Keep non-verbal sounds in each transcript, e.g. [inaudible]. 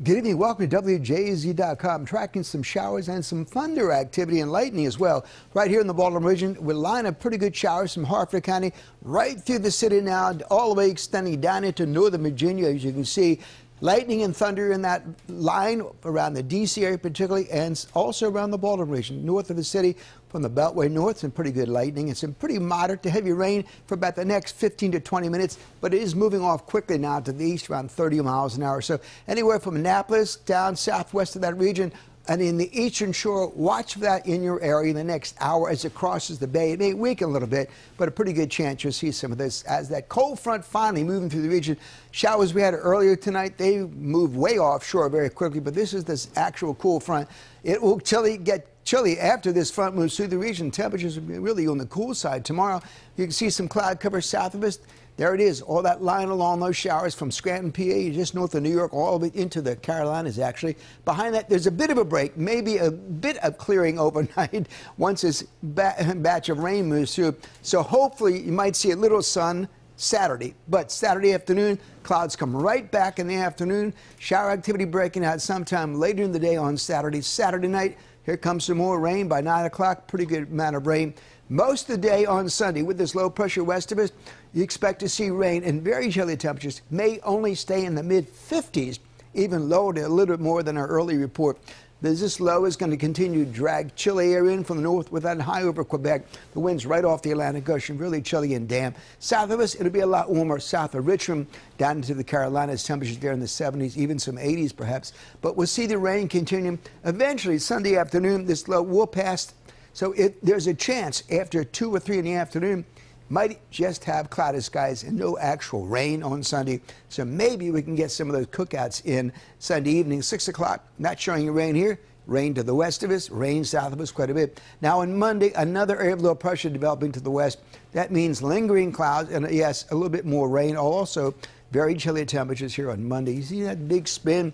Good evening. Welcome to WJZ.com. Tracking some showers and some thunder activity and lightning as well. Right here in the Baltimore region, we're lining up pretty good showers from Harford County right through the city now, all the way extending down into northern Virginia, as you can see. Lightning and thunder in that line around the D.C. area particularly, and also around the Baltimore region, north of the city from the Beltway north. Some pretty good lightning and some pretty moderate to heavy rain for about the next 15 to 20 minutes, but it is moving off quickly now to the east around 30 miles an hour. So anywhere from Annapolis down southwest of that region, and in the eastern shore, watch that in your area in the next hour as it crosses the bay. It may weaken a little bit, but a pretty good chance you'll see some of this as that cold front finally moving through the region. Showers we had earlier tonight, they moved way offshore very quickly, but this is this actual cool front. It will chilly, get chilly after this front moves through the region. Temperatures will be really on the cool side tomorrow. You can see some cloud cover south of us. There it is, all that line along those showers from Scranton, PA, just north of New York, all the way into the Carolinas, actually. Behind that, there's a bit of a break, maybe a bit of clearing [laughs] overnight once this [laughs] batch of rain moves through. So hopefully you might see a little sun Saturday. But Saturday afternoon, clouds come right back in the afternoon. Shower activity breaking out sometime later in the day on Saturday. Saturday night, here comes some more rain by 9 o'clock. Pretty good amount of rain. Most of the day on Sunday with this low pressure west of us, you expect to see rain and very chilly temperatures may only stay in the mid 50s, even lower to a little bit more than our early report. This low is going to continue to drag chilly air in from the north with that high over Quebec. The winds right off the Atlantic Ocean, really chilly and damp. South of us, it'll be a lot warmer south of Richmond, down into the Carolinas. Temperatures there in the 70s, even some 80s perhaps. But we'll see the rain continue. Eventually, Sunday afternoon, this low will pass. So it, there's a chance after 2 or 3 in the afternoon, might just have cloudy skies and no actual rain on Sunday. So maybe we can get some of those cookouts in Sunday evening, 6 o'clock. Not showing you rain here. Rain to the west of us, rain south of us quite a bit. Now on Monday, another area of low pressure developing to the west. That means lingering clouds and yes, a little bit more rain. Also, very chilly temperatures here on Monday. You see that big spin?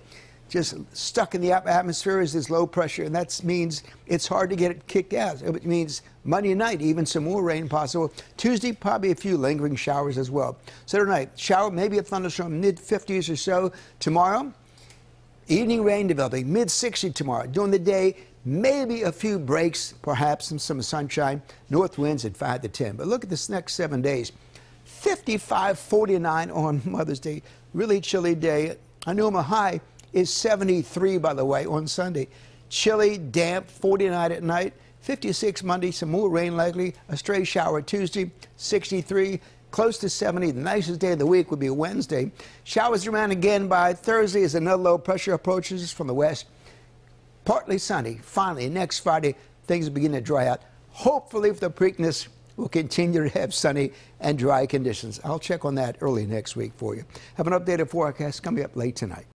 Just stuck in the atmosphere is this low pressure, and that means it's hard to get it kicked out. It means Monday night, even some more rain possible. Tuesday, probably a few lingering showers as well. Saturday night, shower, maybe a thunderstorm, mid 50s or so. Tomorrow, evening rain developing, mid 60 tomorrow. During the day, maybe a few breaks, perhaps some, some sunshine, north winds at 5 to 10. But look at this next seven days. 55 49 on Mother's Day. Really chilly day. I know my high is 73, by the way, on Sunday. Chilly, damp, 49 at night. 56 Monday, some more rain likely. A stray shower Tuesday, 63 close to 70. The nicest day of the week would be Wednesday. Showers around again by Thursday as another low pressure approaches from the west. Partly sunny. Finally, next Friday, things begin to dry out. Hopefully, if the Preakness will continue to have sunny and dry conditions. I'll check on that early next week for you. Have an updated forecast coming up late tonight.